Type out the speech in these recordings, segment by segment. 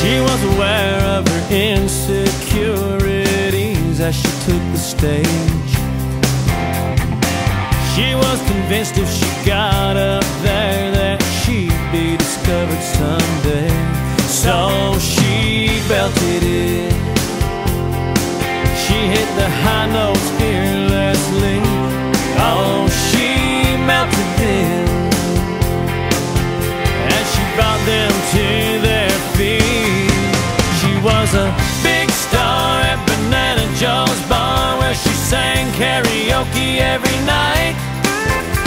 She was aware of her insecurities as she took the stage. She was convinced if she got up there that she'd be discovered someday. So she belted it. She hit the high notes was a big star at Banana Joe's bar where she sang karaoke every night.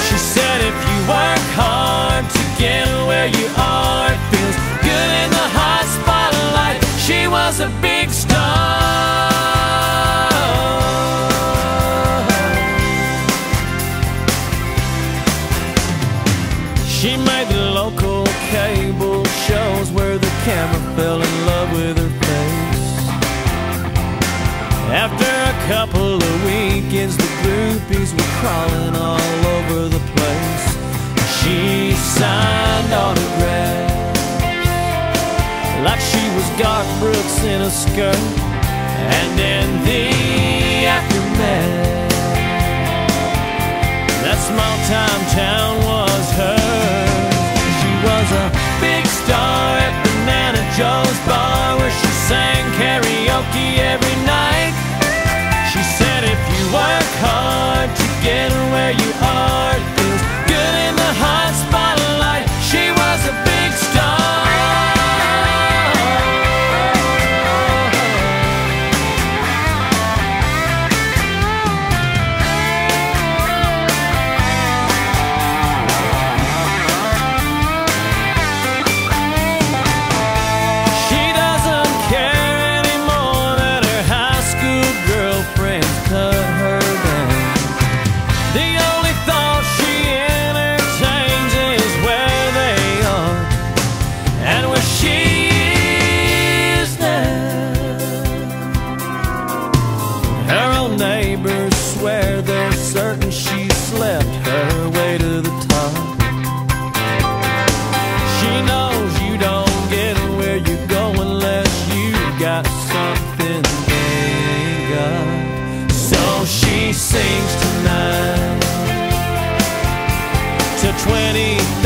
She said if you work hard to get where you are, it feels good in the hot spotlight. She was a big star. She made the local cable shows where the camera fell in love with her. After a couple of weekends, the groupies were crawling all over the place. She signed autographs like she was Garth Brooks in a skirt. And in the aftermath, that small time town was hers. She was a big star get where you are, They 20